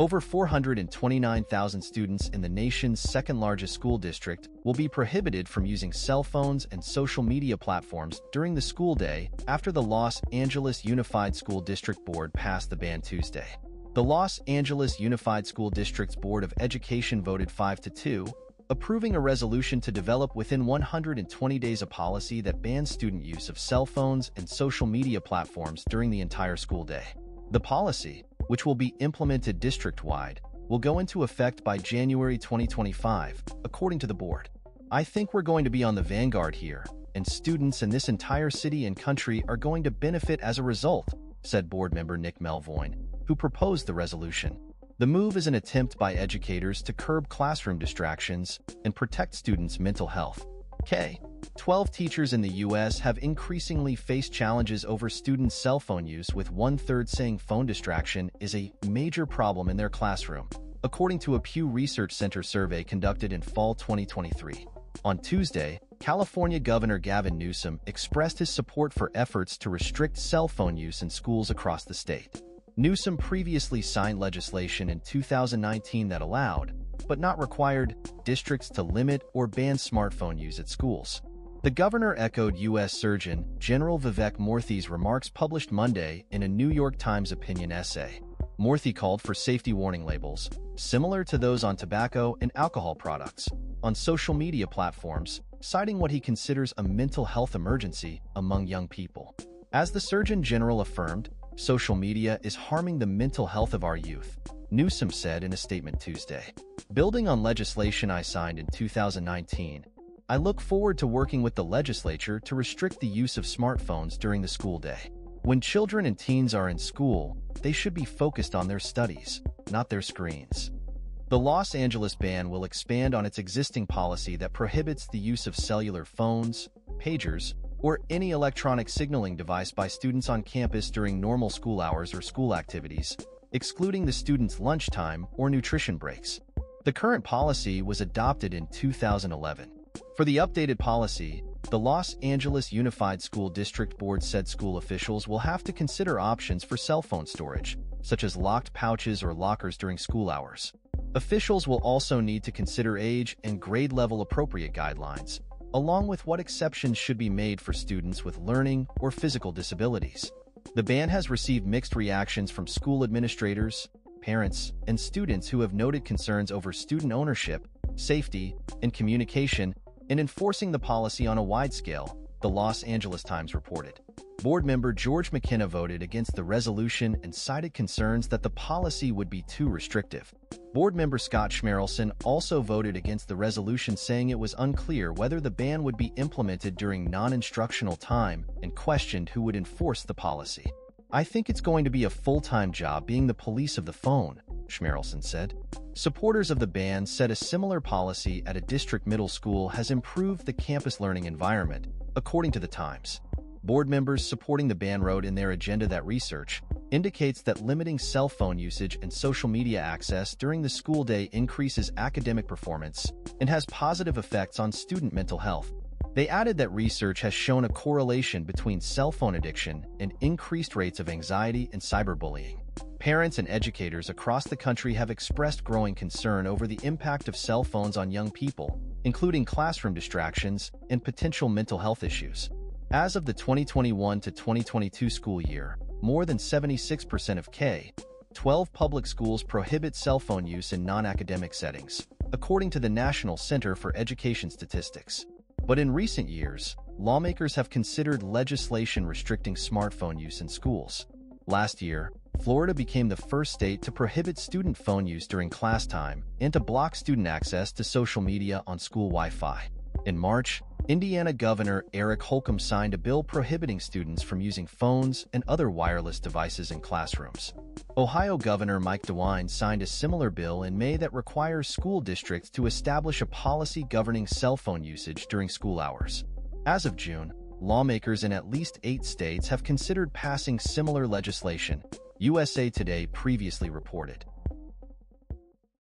Over 429,000 students in the nation's second-largest school district will be prohibited from using cell phones and social media platforms during the school day after the Los Angeles Unified School District Board passed the ban Tuesday. The Los Angeles Unified School District's Board of Education voted 5 to 2, approving a resolution to develop within 120 days a policy that bans student use of cell phones and social media platforms during the entire school day. The policy, which will be implemented district-wide, will go into effect by January 2025, according to the board. I think we're going to be on the vanguard here, and students in this entire city and country are going to benefit as a result, said board member Nick Melvoin, who proposed the resolution. The move is an attempt by educators to curb classroom distractions and protect students' mental health. K. 12 teachers in the U.S. have increasingly faced challenges over students' cell phone use with one-third saying phone distraction is a major problem in their classroom, according to a Pew Research Center survey conducted in fall 2023. On Tuesday, California Governor Gavin Newsom expressed his support for efforts to restrict cell phone use in schools across the state. Newsom previously signed legislation in 2019 that allowed, but not required, districts to limit or ban smartphone use at schools. The governor echoed U.S. Surgeon General Vivek Murthy's remarks published Monday in a New York Times opinion essay. Murthy called for safety warning labels, similar to those on tobacco and alcohol products, on social media platforms, citing what he considers a mental health emergency among young people. As the Surgeon General affirmed, social media is harming the mental health of our youth, Newsom said in a statement Tuesday. Building on legislation I signed in 2019, I look forward to working with the legislature to restrict the use of smartphones during the school day. When children and teens are in school, they should be focused on their studies, not their screens. The Los Angeles ban will expand on its existing policy that prohibits the use of cellular phones, pagers, or any electronic signaling device by students on campus during normal school hours or school activities, excluding the student's lunchtime or nutrition breaks. The current policy was adopted in 2011. For the updated policy, the Los Angeles Unified School District Board said school officials will have to consider options for cell phone storage, such as locked pouches or lockers during school hours. Officials will also need to consider age and grade level appropriate guidelines, along with what exceptions should be made for students with learning or physical disabilities. The ban has received mixed reactions from school administrators, parents, and students who have noted concerns over student ownership, safety, and communication in enforcing the policy on a wide scale, the Los Angeles Times reported. Board member George McKenna voted against the resolution and cited concerns that the policy would be too restrictive. Board member Scott Schmerelson also voted against the resolution saying it was unclear whether the ban would be implemented during non-instructional time and questioned who would enforce the policy. I think it's going to be a full-time job being the police of the phone, Schmerelson said. Supporters of the ban said a similar policy at a district middle school has improved the campus learning environment, according to the Times. Board members supporting the ban wrote in their agenda that research indicates that limiting cell phone usage and social media access during the school day increases academic performance and has positive effects on student mental health. They added that research has shown a correlation between cell phone addiction and increased rates of anxiety and cyberbullying. Parents and educators across the country have expressed growing concern over the impact of cell phones on young people, including classroom distractions and potential mental health issues. As of the 2021 to 2022 school year, more than 76% of K 12 public schools prohibit cell phone use in non-academic settings, according to the National Center for Education Statistics. But in recent years, lawmakers have considered legislation restricting smartphone use in schools. Last year, Florida became the first state to prohibit student phone use during class time and to block student access to social media on school Wi-Fi. In March, Indiana Governor Eric Holcomb signed a bill prohibiting students from using phones and other wireless devices in classrooms. Ohio Governor Mike DeWine signed a similar bill in May that requires school districts to establish a policy governing cell phone usage during school hours. As of June, lawmakers in at least eight states have considered passing similar legislation, USA Today previously reported.